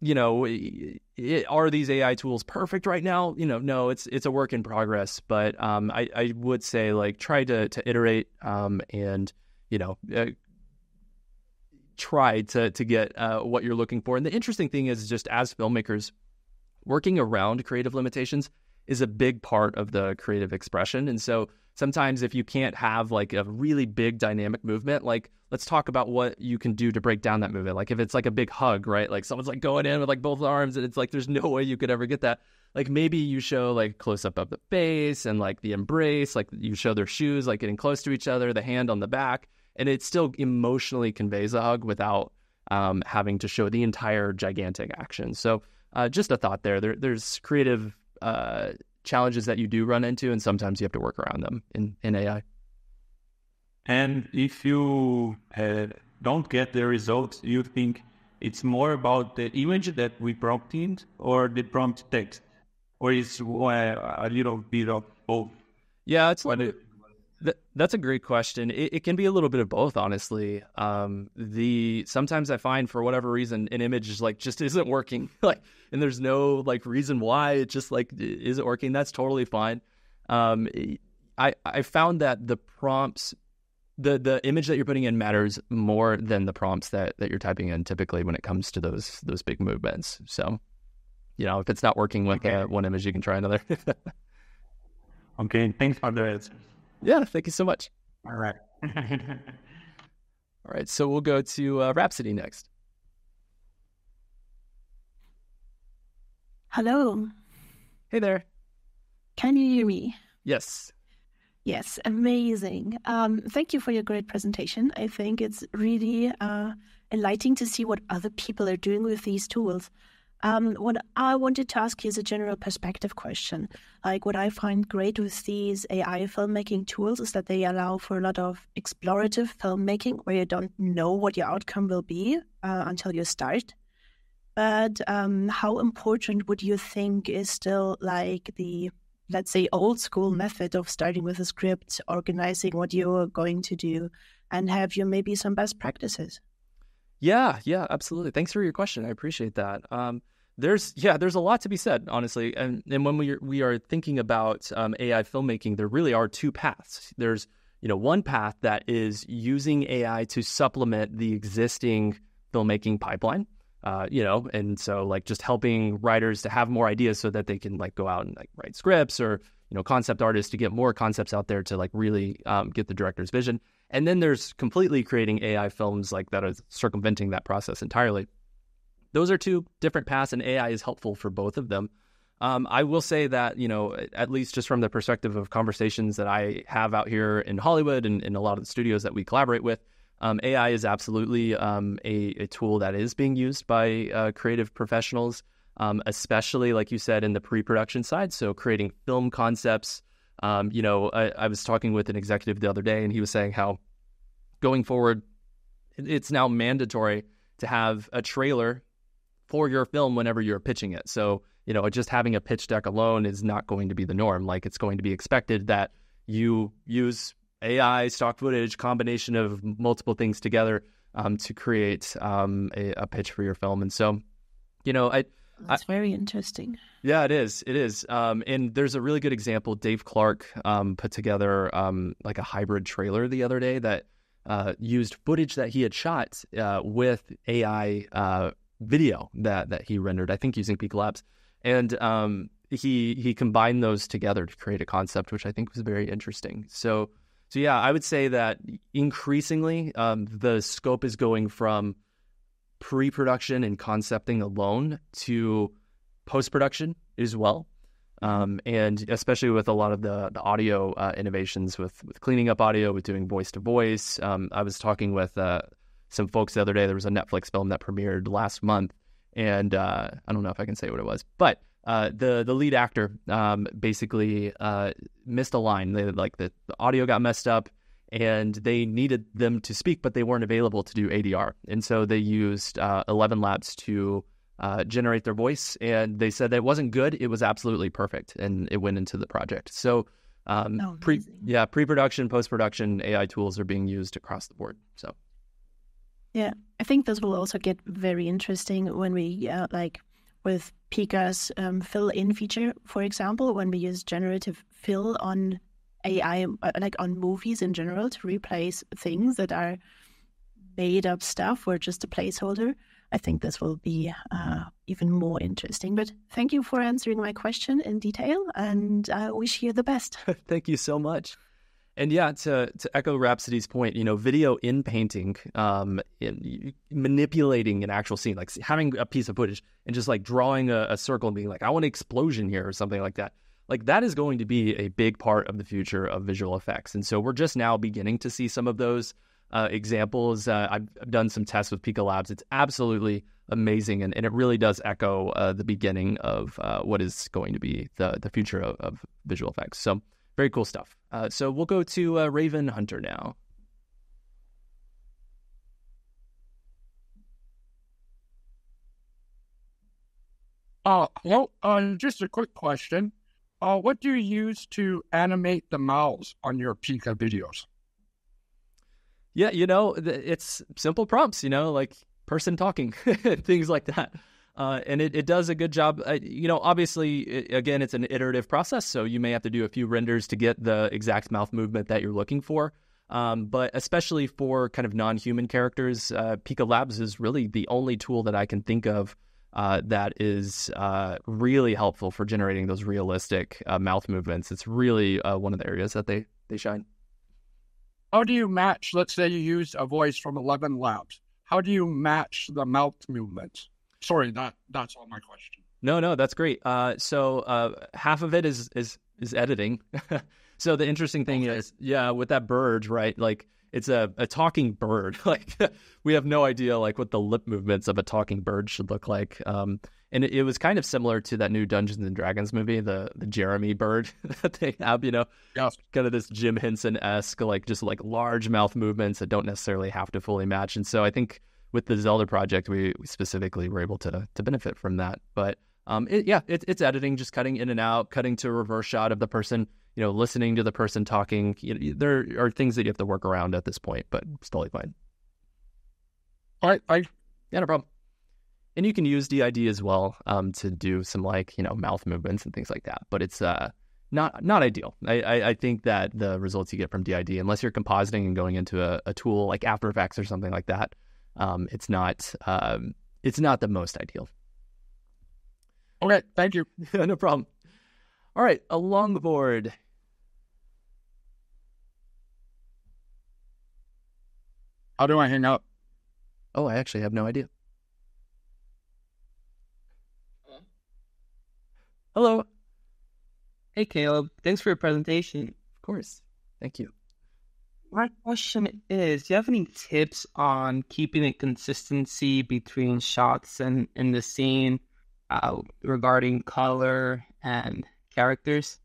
You know, it, are these AI tools perfect right now? You know, no, it's it's a work in progress. But um, I, I would say like try to to iterate um, and you know uh, try to to get uh, what you're looking for. And the interesting thing is just as filmmakers, working around creative limitations is a big part of the creative expression. And so sometimes if you can't have like a really big dynamic movement, like let's talk about what you can do to break down that movement. Like if it's like a big hug, right? Like someone's like going in with like both arms and it's like there's no way you could ever get that. Like maybe you show like close up of the face and like the embrace, like you show their shoes like getting close to each other, the hand on the back. And it still emotionally conveys a hug without um, having to show the entire gigantic action. So uh, just a thought there. there there's creative uh, challenges that you do run into, and sometimes you have to work around them in, in AI. And if you uh, don't get the results, you think it's more about the image that we prompted or the prompt text, or is uh, a little bit of both? Yeah, it's what it, that's a great question. It, it, can be a little bit of both, honestly. Um, the sometimes I find for whatever reason an image is like just isn't working, like, and there's no like reason why it just like isn't working. That's totally fine. Um, I I found that the prompts, the the image that you're putting in matters more than the prompts that that you're typing in. Typically, when it comes to those those big movements, so you know if it's not working with okay. uh, one image, you can try another. okay, thanks for the answers. Yeah, thank you so much. All right. All right, so we'll go to uh, Rhapsody next. Hello. Hey there. Can you hear me? Yes. Yes, amazing. Um, thank you for your great presentation. I think it's really uh, enlightening to see what other people are doing with these tools. Um, what I wanted to ask you is a general perspective question. Like, what I find great with these AI filmmaking tools is that they allow for a lot of explorative filmmaking where you don't know what your outcome will be uh, until you start. But um, how important would you think is still like the, let's say, old school method of starting with a script, organizing what you're going to do, and have you maybe some best practices? Yeah, yeah, absolutely. Thanks for your question. I appreciate that. Um, there's yeah, there's a lot to be said, honestly. And and when we are, we are thinking about um, AI filmmaking, there really are two paths. There's you know one path that is using AI to supplement the existing filmmaking pipeline. Uh, you know, and so like just helping writers to have more ideas so that they can like go out and like write scripts or you know concept artists to get more concepts out there to like really um, get the director's vision. And then there's completely creating AI films like that are circumventing that process entirely. Those are two different paths, and AI is helpful for both of them. Um, I will say that, you know, at least just from the perspective of conversations that I have out here in Hollywood and in a lot of the studios that we collaborate with, um, AI is absolutely um, a, a, tool that is being used by uh, creative professionals, um, especially, like you said, in the pre production side. So, creating film concepts. Um, you know, I, I was talking with an executive the other day, and he was saying how going forward, it's now mandatory to have a trailer for your film whenever you're pitching it. So, you know, just having a pitch deck alone is not going to be the norm. Like it's going to be expected that you use AI, stock footage, combination of multiple things together um, to create um, a, a, pitch for your film. And so, you know, I. That's I, very interesting. Yeah, it is. It is. Um, and there's a really good example. Dave Clark um, put together um, like a hybrid trailer the other day that uh, used footage that he had shot uh, with AI uh, video that that he rendered. I think using Pika Labs, and um, he he combined those together to create a concept, which I think was very interesting. So so yeah, I would say that increasingly um, the scope is going from pre-production and concepting alone to post-production as well. Um, and especially with a lot of the, the audio uh, innovations with, with cleaning up audio, with doing voice to voice. Um, I was talking with uh, some folks the other day. There was a Netflix film that premiered last month, and uh, I don't know if I can say what it was, but uh, the the lead actor um, basically uh, missed a line. They like the, the, audio got messed up, and they needed them to speak, but they weren't available to do ADR, and so they used uh, Eleven Labs to uh, generate their voice, and they said that it wasn't good. It was absolutely perfect, and it went into the project. So. Um, oh, pre yeah pre production post production AI tools are being used across the board. So yeah, I think this will also get very interesting when we uh, like with Pika's um, fill in feature, for example, when we use generative fill on AI, uh, like on movies in general, to replace things that are made up stuff or just a placeholder. I think this will be uh, even more interesting. But thank you for answering my question in detail, and I wish you the best. thank you so much. And yeah, to to echo Rhapsody's point, you know, video in painting, um, in, manipulating an actual scene, like having a piece of footage and just like drawing a, a, circle and being like, I want an explosion here or something like that. Like that is going to be a big part of the future of visual effects. And so we're just now beginning to see some of those uh, examples. Uh, I've, I've done some tests with Pika Labs. It's absolutely amazing, and, and it really does echo uh, the beginning of uh, what is going to be the the future of, of visual effects. So very cool stuff. Uh, so we'll go to uh, Raven Hunter now. Uh, well, uh, just a quick question. Uh, what do you use to animate the mouths on your Pika videos? Yeah, you know, it's simple prompts, you know, like person talking, things like that. Uh, and it, it does a good job. Uh, you know, obviously, it, again, it's an iterative process, so you may have to do a few renders to get the exact mouth movement that you're looking for. Um, but especially for kind of non-human characters, uh, Pika Labs is really the only tool that I can think of uh, that is uh, really helpful for generating those realistic uh, mouth movements. It's really uh, one of the areas that they they shine. How do you match? Let's say you use a voice from Eleven Labs. How do you match the mouth movements? Sorry, that that's all my question. No, no, that's great. Uh, so uh, half of it is is is editing. so the interesting thing okay. is, yeah, with that bird, right? Like it's a, a talking bird. like we have no idea like what the lip movements of a talking bird should look like. Um, and it, it, was kind of similar to that new Dungeons and Dragons movie, the the Jeremy bird that they have. You know, yes. kind of this Jim Henson esque, like just like large mouth movements that don't necessarily have to fully match. And so I think with the Zelda project, we, we specifically were able to to benefit from that. But um, it, yeah, it, it's editing, just cutting in and out, cutting to a reverse shot of the person you know, listening to the person talking. You know, there are things that you have to work around at this point, but it's totally fine. All right, I yeah, no problem. And you can use D-ID as well um, to do some like you know mouth movements and things like that. But it's uh, not not ideal. I, I, I think that the results you get from D-ID, unless you're compositing and going into a, a tool like After Effects or something like that, um, it's not um, it's not the most ideal. Okay, thank you. no problem. All right, a longboard. How do I hang up? Oh, I actually have no idea. Hello. Hey, Caleb. Thanks for your presentation. Of course. Thank you. My question is Do you have any tips on keeping a consistency between shots and in the scene uh, regarding color and characters?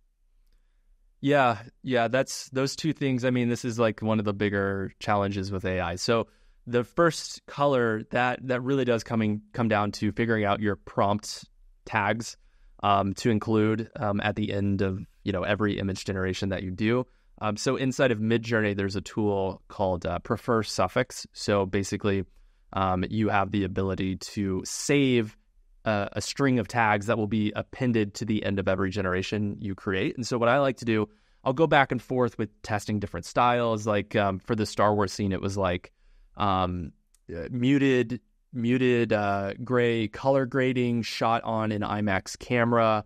Yeah, yeah, that's those two things. I mean, this is like one of the bigger challenges with AI. So the first color that that really does coming come down to figuring out your prompt tags um, to include um, at the end of you know every image generation that you do. Um, so inside of Midjourney, there's a tool called uh, Prefer Suffix. So basically, um, you have the ability to save a, a string of tags that will be appended to the end of every generation you create. And so what I like to do, I'll go back and forth with testing different styles. Like um, for the Star Wars scene, it was like um, uh, muted, muted uh, gray color grading shot on an IMAX camera.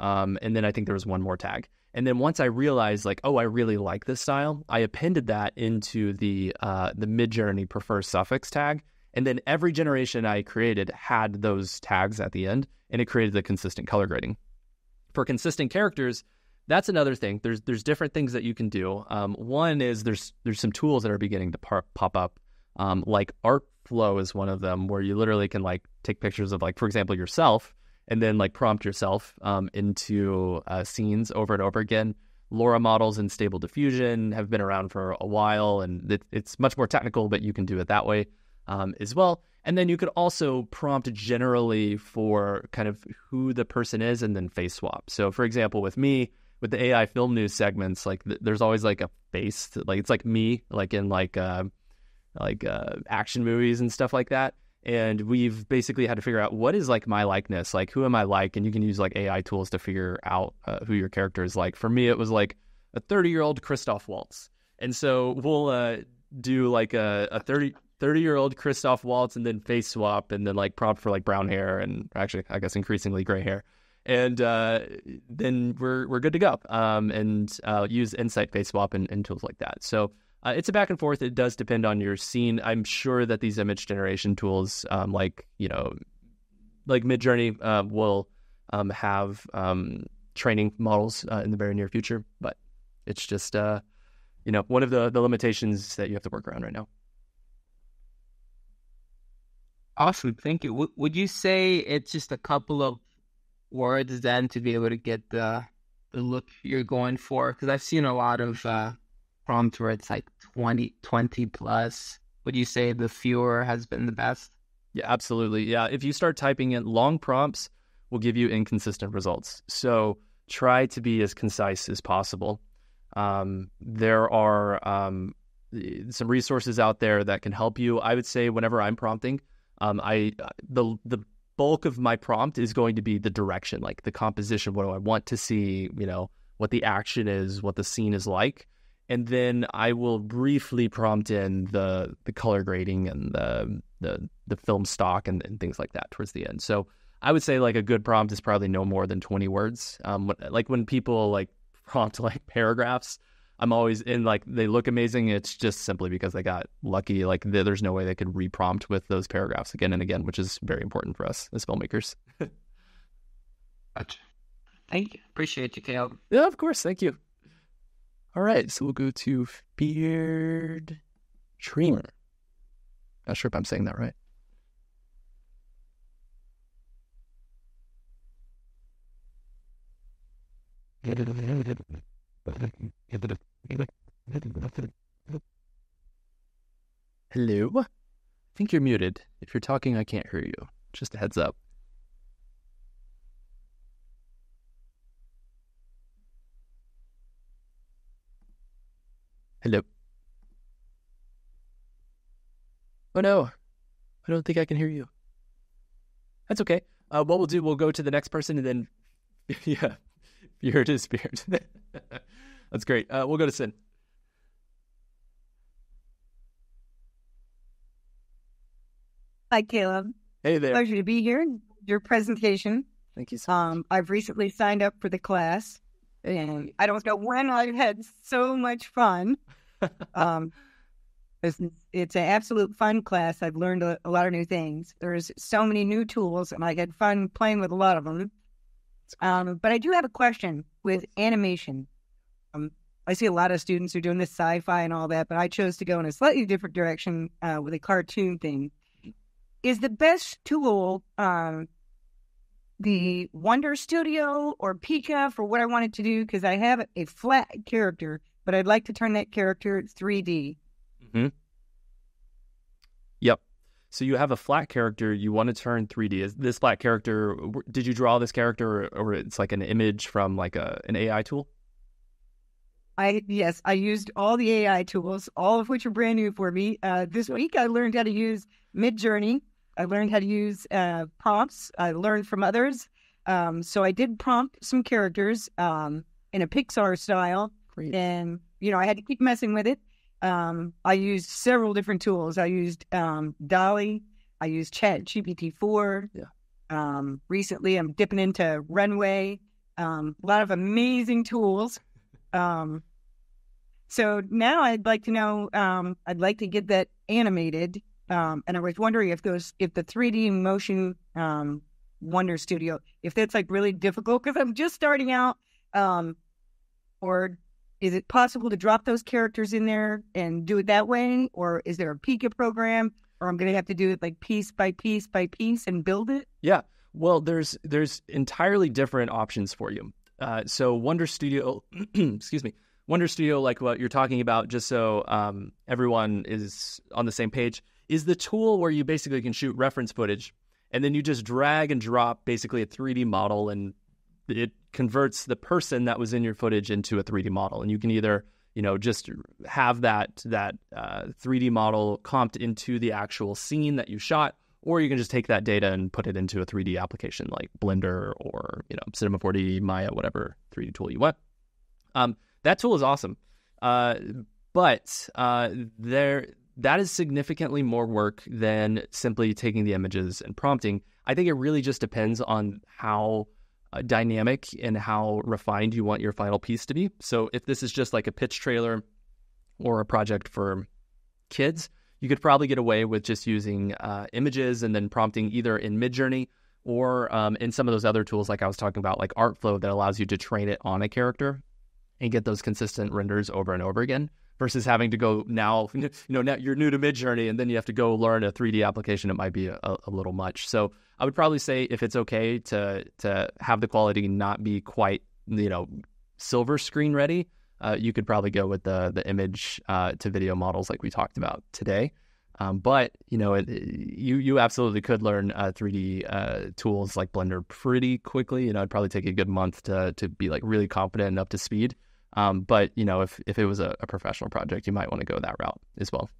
Um, and then I think there was one more tag. And then once I realized, like, oh, I really like this style, I appended that into the uh, the Midjourney prefer suffix tag, and then every generation I created had those tags at the end, and it created the consistent color grading. For consistent characters, that's another thing. There's there's different things that you can do. Um, one is there's there's some tools that are beginning to par- pop up, um, like ArtFlow is one of them, where you literally can like take pictures of like, for example, yourself, and then like prompt yourself um, into uh, scenes over and over again. LoRA models and Stable Diffusion have been around for a while, and it, it's much more technical, but you can do it that way um, as well. And then you could also prompt generally for kind of who the person is and then face swap. So, for example, with me, with the AI film news segments, like th- there's always like a face, like it's like me, like in like uh, like uh, action movies and stuff like that. And we've basically had to figure out what is like my likeness, like who am I like, and you can use like AI tools to figure out uh, who your character is like. For me, it was like a 30 year old Christoph Waltz, and so we'll uh, do like a, a 30 30 year old Christoph Waltz and then face swap and then like prompt for like brown hair and actually I guess increasingly gray hair. And uh, then we're we're good to go. Um, and uh, use Insight face swap and, and tools like that. So uh, it's a back and forth. It does depend on your scene. I'm sure that these image generation tools, um, like you know, like Midjourney, uh, will um, have um, training models uh, in the very near future. But it's just uh, you know one of the the limitations that you have to work around right now. Awesome, thank you. W- would you say it's just a couple of words then to be able to get the the look you're going for? Because I've seen a lot of where it's like 20, 20 plus. Would you say the fewer has been the best? Yeah, absolutely. Yeah, if you start typing in long prompts, will give you inconsistent results. So try to be as concise as possible. Um, there are um, some resources out there that can help you. I would say whenever I'm prompting, um, I the the bulk of my prompt is going to be the direction, like the composition. What do I want to see? You know, what the action is, what the scene is like, and then I will briefly prompt in the the color grading and the the the film stock and, and things like that towards the end. So I would say like a good prompt is probably no more than twenty words. Um, like when people like prompt like paragraphs, I'm always in like they look amazing. It's just simply because they got lucky. Like there's no way they could reprompt with those paragraphs again and again, which is very important for us as filmmakers. gotcha. Thank you. Appreciate you, Caleb. Yeah, of course. Thank you. All right, so we'll go to Beard Dreamer. Not sure if I'm saying that right. Hello? I think you're muted. If you're talking, I can't hear you. Just a heads up. Hello. Oh no, I don't think I can hear you. That's okay. Uh, what we'll do, we'll go to the next person and then, yeah, Beard is Beard. That's great. Uh, we'll go to Sin. Hi, Caleb. Hey there. Pleasure to be here. Your presentation. Thank you. So um, I've recently signed up for the class, and I don't know when I've had so much fun. um, it's, it's an absolute fun class. I've learned a, a, lot of new things. There's so many new tools, and I had fun playing with a lot of them. Um, but I do have a question with animation. Um, I see a lot of students who are doing this sci-fi and all that, but I chose to go in a slightly different direction uh, with a cartoon thing. Is the best tool um, the Wonder Studio or Pika for what I wanted to do? Because I have a flat character, but I'd like to turn that character 3D. Mm-hmm. Yep. So you have a flat character you want to turn 3D. Is this flat character? Did you draw this character, or, or it's like an image from like a an AI tool? I yes, I used all the AI tools, all of which are brand new for me. Uh, this week, I learned how to use Midjourney. I learned how to use uh, prompts. I learned from others. Um, so I did prompt some characters um, in a Pixar style, Great. and you know I had to keep messing with it. Um, I used several different tools. I used um, DALL-E. I used Chat GPT four. Yeah. Um, recently, I'm dipping into Runway. Um, a lot of amazing tools. Um, so now I'd like to know. Um, I'd like to get that animated, um, and I was wondering if those, if the 3D motion um, Wonder Studio, if that's like really difficult because I'm just starting out, um, or is it possible to drop those characters in there and do it that way, or is there a Pika program, or I'm going to have to do it like piece by piece by piece and build it? Yeah. Well, there's there's entirely different options for you. Uh, so Wonder Studio, excuse me, Wonder Studio, like what you're talking about, just so um, everyone is on the same page, is the tool where you basically can shoot reference footage, and then you just drag and drop basically a 3D model, and it converts the person that was in your footage into a 3D model, and you can either you know just have that that uh, 3D model comped into the actual scene that you shot, or you can just take that data and put it into a 3D application like Blender or you know Cinema 4D, Maya, whatever 3D tool you want. Um, that tool is awesome, uh, but uh, there that is significantly more work than simply taking the images and prompting. I think it really just depends on how uh, dynamic and how refined you want your final piece to be. So if this is just like a pitch trailer or a project for kids you could probably get away with just using uh, images and then prompting either in Midjourney or um, in some of those other tools, like I was talking about, like Artflow, that allows you to train it on a character and get those consistent renders over and over again. versus having to go now, you know, now you're new to Midjourney and then you have to go learn a 3D application. It might be a, a little much. So I would probably say if it's okay to to have the quality not be quite, you know, silver screen ready, uh, you could probably go with the the image uh, to video models like we talked about today. Um, but you know, it, you you absolutely could learn uh, 3D uh, tools like Blender pretty quickly. You know, it'd probably take a good month to to be like really competent and up to speed. Um, but you know, if if it was a, a professional project, you might want to go that route as well.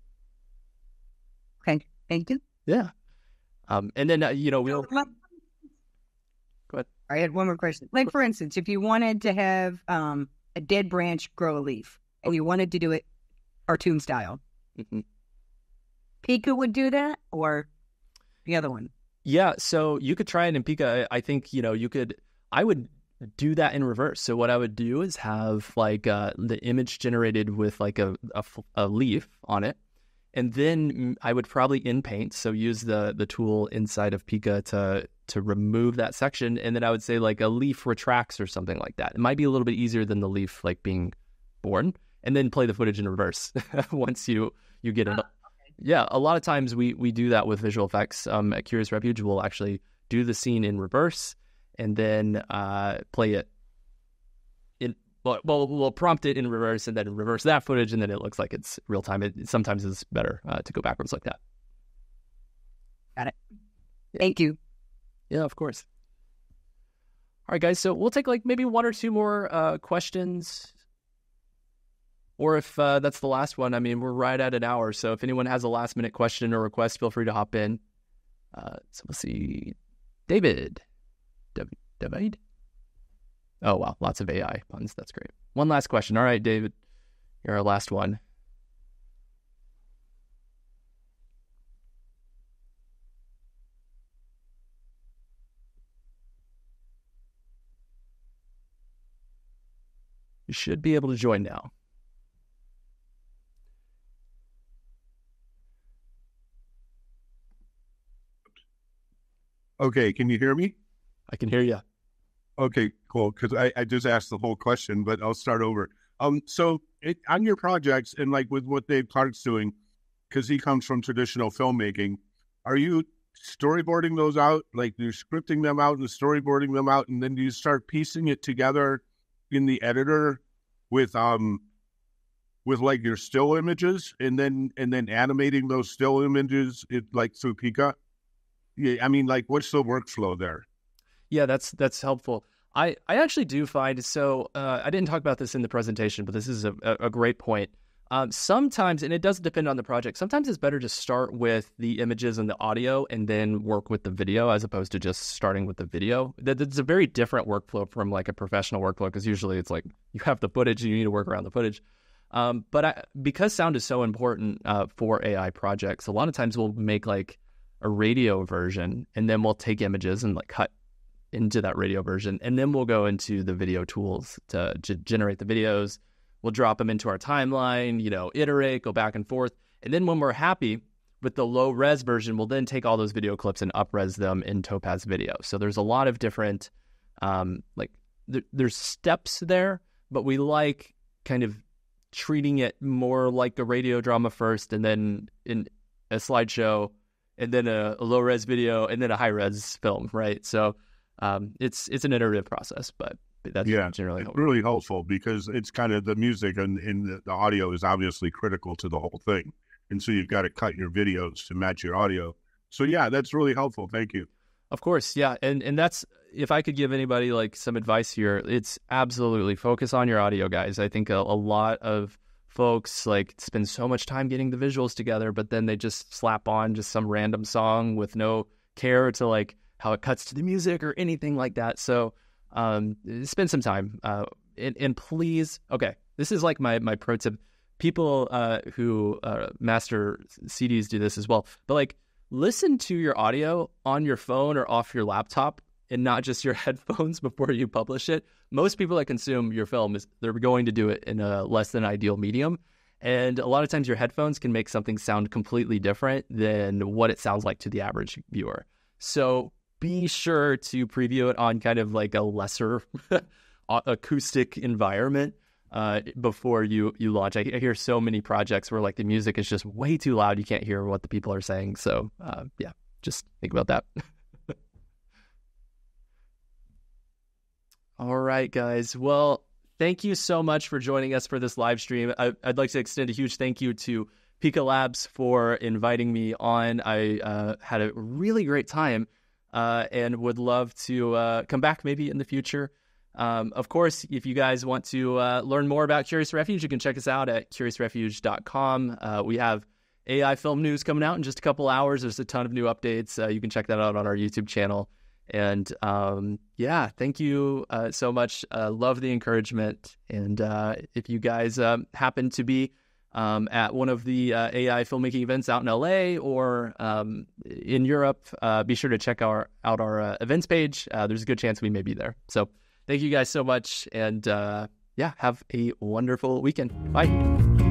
Okay, thank you. Yeah. Um, and then uh, you know we'll go ahead. I had one more question. Like for instance, if you wanted to have um, a dead branch grow a leaf, and you wanted to do it cartoon style, mm-hmm. Pika would do that, or the other one. Yeah, so you could try it in Pika. I think you know you could. I would do that in reverse. So what I would do is have like uh, the image generated with like a, a, a leaf on it, and then I would probably in Paint. So use the the tool inside of Pika to to remove that section, and then I would say like a leaf retracts or something like that. It might be a little bit easier than the leaf like being born, and then play the footage in reverse once you you get it. Oh, yeah, a lot of times we we do that with visual effects. Um, at Curious Refuge, we'll actually do the scene in reverse and then uh, play it in. Well, we'll prompt it in reverse and then reverse that footage, and then it looks like it's real time. It sometimes is better uh, to go backwards like that. Got it. Thank you. Yeah, of course. All right, guys. So we'll take like maybe one or two more uh, questions or if uh, that's the last one, I mean, we're right at an hour. So if anyone has a last minute question or request, feel free to hop in. Uh, so we'll see. David. David? Oh, wow. Lots of AI puns. That's great. One last question. All right, David. You're our last one. You should be able to join now. Okay, can you hear me? I can hear you. Okay, cool. Because I, I just asked the whole question, but I'll start over. Um, so it, on your projects and like with what Dave Clark's doing, because he comes from traditional filmmaking, are you storyboarding those out? Like you're scripting them out and storyboarding them out, and then you start piecing it together in the editor with um with like your still images, and then and then animating those still images it, like through Pika. Yeah, I mean, like, what's the workflow there? Yeah, that's that's helpful. I, I actually do find so uh, I didn't talk about this in the presentation, but this is a, a great point. Um, sometimes, and it does depend on the project. Sometimes it's better to start with the images and the audio, and then work with the video, as opposed to just starting with the video. That's a very different workflow from like a professional workflow, because usually it's like you have the footage, and you need to work around the footage. Um, but I, because sound is so important uh, for AI projects, a lot of times we'll make like a radio version, and then we'll take images and like cut into that radio version, and then we'll go into the video tools to, to generate the videos. We'll drop them into our timeline, you know, iterate, go back and forth, and then when we're happy with the low res version, we'll then take all those video clips and upres them in Topaz Video. So there's a lot of different, um, like th- there's steps there, but we like kind of treating it more like a radio drama first, and then in a slideshow and then a, a low res video and then a high res film, right? So um, it's it's an iterative process, but that's yeah, generally it's really helpful because it's kind of the music and, and the, the audio is obviously critical to the whole thing, and so you've got to cut your videos to match your audio. So yeah, that's really helpful. Thank you. Of course, yeah, and and that's if I could give anybody like some advice here, it's absolutely focus on your audio, guys. I think a, a lot of folks like spend so much time getting the visuals together, but then they just slap on just some random song with no care to like how it cuts to the music or anything like that. So um, spend some time uh, and, and, please, okay, this is like my my pro tip. People uh, who uh, master CDs do this as well, but like listen to your audio on your phone or off your laptop and not just your headphones before you publish it. Most people that consume your film is they're going to do it in a less than ideal medium. And a lot of times your headphones can make something sound completely different than what it sounds like to the average viewer. So be sure to preview it on kind of like a lesser acoustic environment. uh, before you you launch. I, hear so many projects where like the music is just way too loud, you can't hear what the people are saying. So uh, yeah, just think about that. All right, guys. Well, thank you so much for joining us for this live stream. I, would like to extend a huge thank you to Pika Labs for inviting me on. I uh, had a really great time uh, and would love to uh, come back maybe in the future. Um, of course, if you guys want to uh, learn more about Curious Refuge, you can check us out at curiousrefuge.com. Uh, we have AI film news coming out in just a couple hours. There's a ton of new updates. Uh, you can check that out on our YouTube channel. And um, yeah, thank you uh, so much. Uh, love the encouragement. And uh, if you guys um, happen to be um, at one of the AI filmmaking events out in LA or um, in Europe, be sure to check our, out our events page. there's a good chance we may be there. So, thank you guys so much. And uh, yeah, have a wonderful weekend. Bye.